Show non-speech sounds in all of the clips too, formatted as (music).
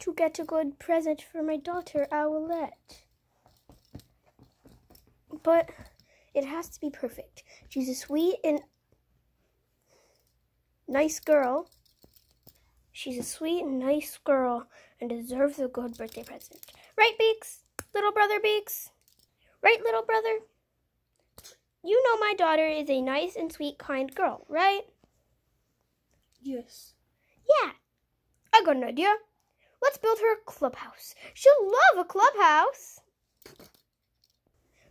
to get a good present for my daughter, Owlette. But it has to be perfect. She's a sweet and nice girl. She's a sweet and nice girl and deserves a good birthday present. Right, Beaks? Little brother Beaks? Right, little brother? You know my daughter is a nice and sweet, kind girl, right? Yes. Yeah. I got an idea. Let's build her a clubhouse. She'll love a clubhouse.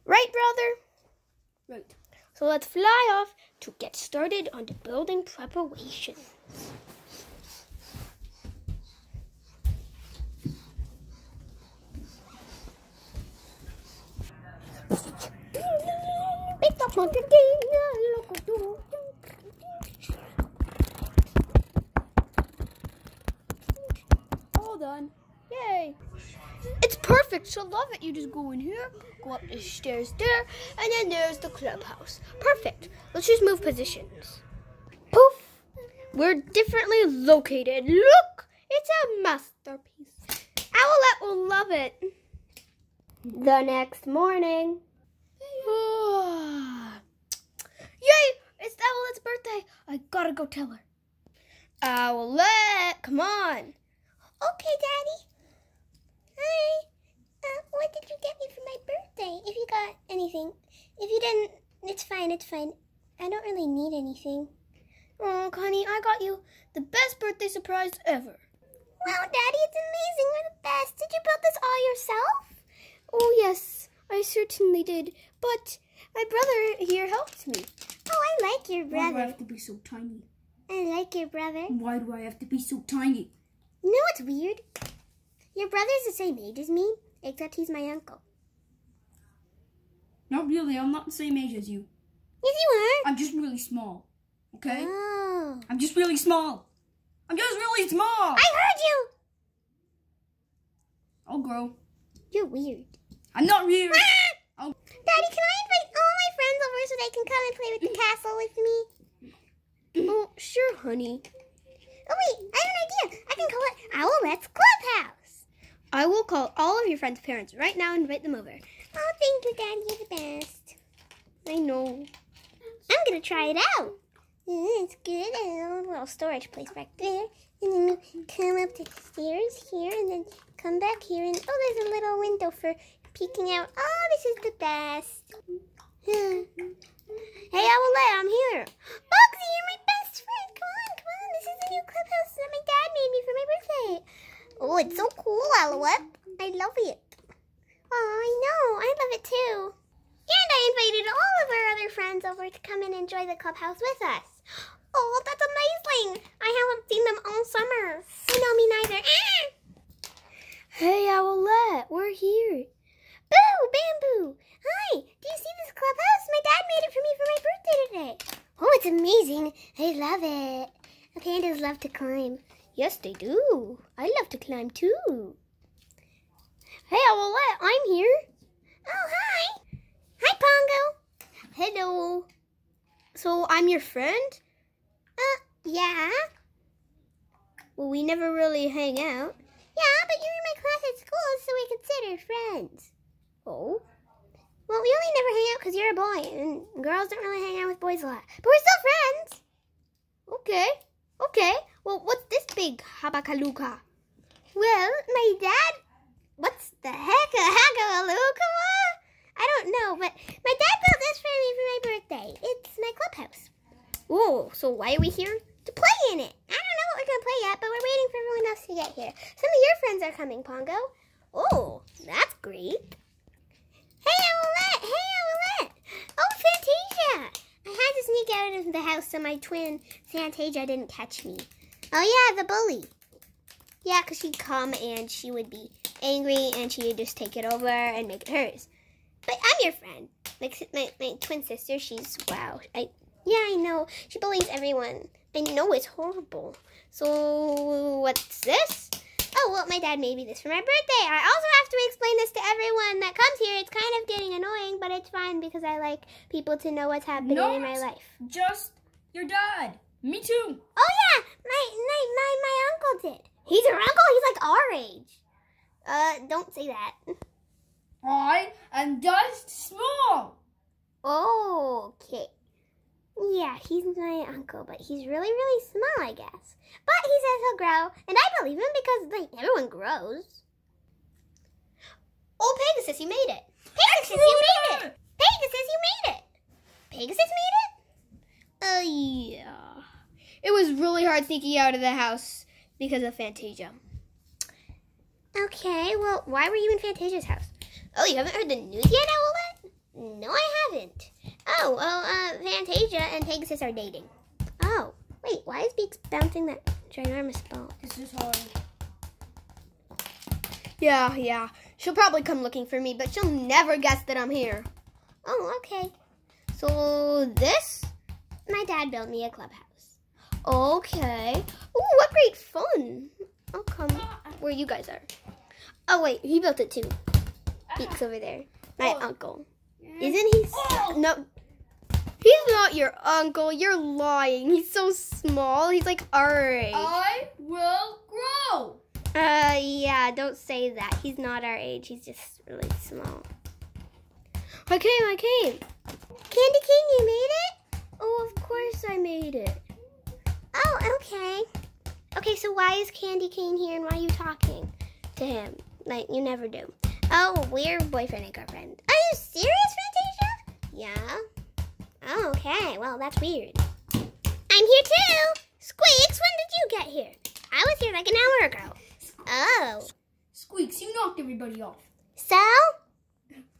Right, brother? Right. So let's fly off to get started on the building preparations. All done. Yay! It's perfect. She'll love it. You just go in here, go up the stairs there, and then there's the clubhouse. Perfect. Let's just move positions. Poof! We're differently located. Look! It's a masterpiece. Owlette will love it. The next morning. (sighs) Yay! It's Owlette's birthday. I gotta go tell her. Owlette, come on. Okay, Daddy. Hi. Uh, what did you get me for my birthday? If you got anything. If you didn't, it's fine, it's fine. I don't really need anything. Oh, Connie, I got you the best birthday surprise ever. Wow, Daddy, it's amazing. You're the best. Did you build this all yourself? Oh, yes, I certainly did. But my brother here helped me. Oh, I like your brother. Why do I have to be so tiny? I like your brother. Why do I have to be so tiny? You know what's weird? Your brother's the same age as me, except he's my uncle. Not really. I'm not the same age as you. Yes, you are. I'm just really small. Okay? Oh. I'm just really small. I'm just really small. I heard you. I'll grow. You're weird. I'm not weird. Ah! Oh. Daddy, can I invite all my friends over so they can come and play with the castle with me? (clears throat) Oh, sure, honey. Oh wait, I have an idea. I can call it Owlette's Clubhouse. I will call all of your friends' parents right now and invite them over. Oh, thank you, Daddy. You're the best. I know. I'm gonna try it out. Mm, It's good. And a little storage place back there. And then we come up the stairs here and then come back here. And oh, there's a little window for peeking out. Oh, this is the best. hey, Owlette, I'm here. Bugsy, you're my best friend. Come on, come on. This is the new clubhouse that my dad made me for my birthday. Oh, it's so cool, Owlette. I love it. Oh, I know. I love it too. And I invited all of our other friends over to come and enjoy the clubhouse with us. Oh, that's amazing! I haven't seen them all summer. You know me neither. Ah! (gasps) Hey, Owlette, we're here. Boo! Bamboo! Hi! Do you see this clubhouse? My dad made it for me for my birthday today. Oh, it's amazing. I love it. The pandas love to climb. Yes, they do. I love to climb too. Hey, Owlette, I'm here. Oh, hi! Hi, Pongo! Hello. So I'm your friend? Uh, yeah? Well, we never really hang out. Yeah, but you're in my class at school, so we consider friends. Oh? Well, we only never hang out because you're a boy, and girls don't really hang out with boys a lot. But we're still friends. Okay. Okay. Well, what's this big habakaluka? Well, my dad. What's the heck a hagaluka? I don't know, but my dad built this for me for my birthday. It's my clubhouse. Oh, so why are we here? To play in it. I don't know what we're gonna play yet, but we're waiting for everyone else to get here. Some of your friends are coming, Pongo. Oh, that's great. Hey, Owlette! Hey, Owlette! Oh, Fantasia! I had to sneak out of the house so my twin, Fantasia, didn't catch me. Oh, yeah, the bully. Yeah, because she'd come and she would be angry and she would just take it over and make it hers. But I'm your friend. My, si- my, my twin sister, she's wow. I Yeah, I know. She bullies everyone. I know it's horrible. So, what's this? Oh, well, my dad made me this for my birthday. I also have to explain this to everyone that comes here. It's kind of getting annoying, but it's fine because I like people to know what's happening in my Not life. Just your dad. Me too. Oh, yeah, my, my, my, my uncle did. He's your uncle? He's like our age. Uh, don't say that. I am just small. Okay. Yeah, he's my uncle, but he's really, really small, I guess. But he says he'll grow, and I believe him because, like, everyone grows. Oh, Pegasus, you made it! Pegasus, you made it! Pegasus, you made it! Pegasus made it? Uh, yeah. It was hard sneaking out of the house because of Fantasia. Okay, well, why were you in Fantasia's house? Oh, you haven't heard the news yet, Owlette? No, I haven't. Oh, well, uh, Fantasia and Pegasus are dating. Oh, wait, why is Beaks bouncing that ginormous ball? This is hard. Yeah, yeah. She'll probably come looking for me, but she'll never guess that I'm here. Oh, okay. So this? My dad built me a clubhouse. Okay. Ooh, what great fun. I'll come where you guys are. Oh wait, he built it too. Beaks over there. My Oh. uncle. Isn't he? Oh. No. He's not your uncle. You're lying. He's so small. He's like our age. I will grow. Uh, yeah, don't say that. He's not our age. He's just really small. I came. I came. Candy King, you made it? Oh, of course I made it. Okay. Okay, so why is Candy Cane here and why are you talking to him? Like, you never do. Oh, we're boyfriend and girlfriend. Are you serious, Fantasia? Yeah. Oh, okay. Well, that's weird. I'm here too. Squeaks, when did you get here? I was here like an hour ago. Oh. Squeaks, you knocked everybody off. So?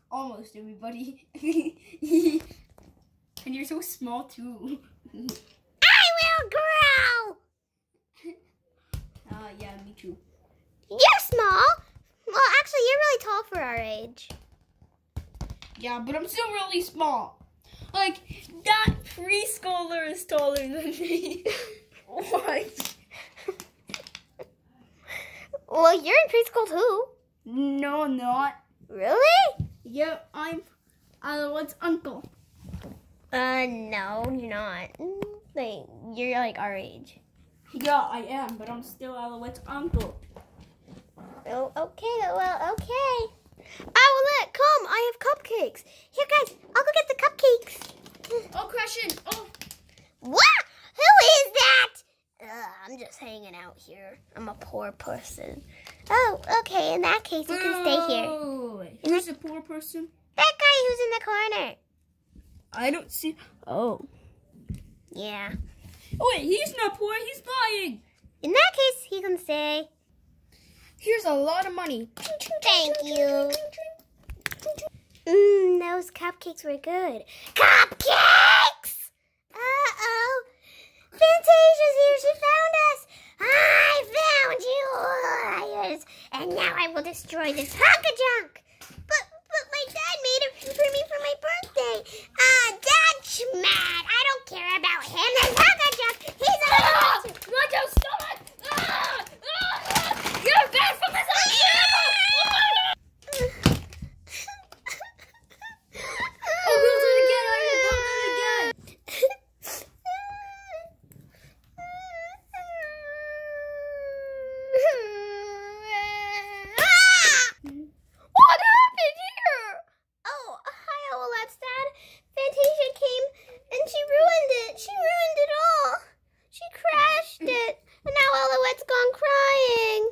Almost everybody. (laughs) and you're so small too. (laughs) I will grow. Ah, (laughs) yeah, me too. You're small. Well, actually, you're really tall for our age. Yeah, but I'm still really small. Like that preschooler is taller than me. (laughs) what? Well, you're in preschool too. No, I'm not. Really? Yeah, I'm Owlette's uncle. Uh, no, you're not. Like, you're like our age. Yeah, I am, but I'm still Owlette's uncle. Oh, okay. Well, okay. Oh, Owlette, come. I have cupcakes. Here, guys. I'll go get the cupcakes. Oh, Crashin! Oh, What? Who is that? Ugh, I'm just hanging out here. I'm a poor person. Oh, okay. In that case, you can stay here. Oh, Who's a poor person? That guy who's in the corner. I don't see. Oh. Yeah. Oh wait, he's not poor. He's lying. In that case, he can say, Here's a lot of money. Thank you. Mmm, those cupcakes were good. Cupcakes! Uh-oh. Fantasia's here. She found us. I found you liars. And now I will destroy this hunk of junk. But, but my dad made it for me for my birthday. Ah, Dad's mad. I don't care about him. This hunk of junk. He's a Ah! Not just stop it! Ah! Ah! You're bad from this Oh, we'll do it again. I will do it again. What happened here? Oh, hi, Owlette's dad. Fantasia came and she ruined it. She ruined it all. She crashed it. And now Owlette's gone crying.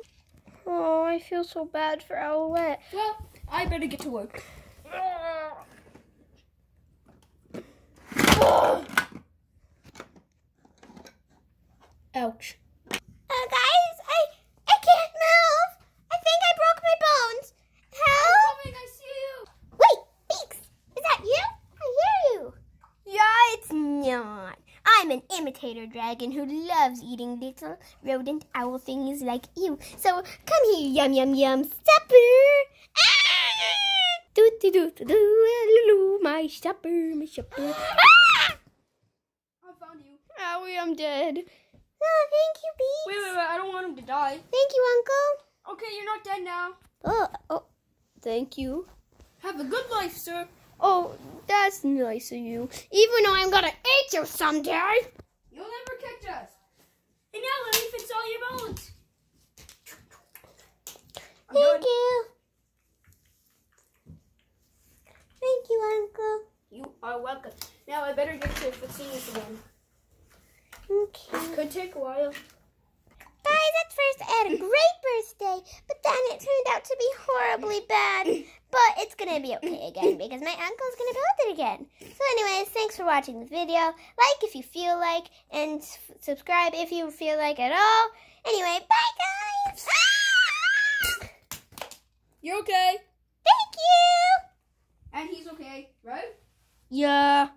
Oh, I feel so bad for Owlette. Well, I better get to work. (gasps) Ouch. Uh, guys, I I can't move. I think I broke my bones. Help! Coming, I see you. Wait, Beaks, is that you? I hear you. Yeah, it's not. I'm an imitator dragon who loves eating little rodent owl things like you. So come here, yum yum yum, supper. Ah! Do do do do do, my supper, my supper. Ah! I found you. Owie, I'm dead. Oh, thank you, Beaks. Wait, wait, wait. I don't want him to die. Thank you, Uncle. Okay, you're not dead now. Oh, oh, thank you. Have a good life, sir. Oh, that's nice of you. Even though I'm gonna eat you someday. You'll never catch us. And now let me fix all your bones. I'm Thank going. you. Thank you, Uncle. You are welcome. Now I better get to fixing this again. Okay. Could take a while. Guys, at first I had a great birthday, but then it turned out to be horribly bad. (laughs) But it's gonna be okay again (laughs) because my uncle's gonna build it again. So, anyways, thanks for watching the video. Like if you feel like, and s- subscribe if you feel like at all. Anyway, bye, guys. (laughs) You're okay. Thank you. And he's okay, right? Yeah.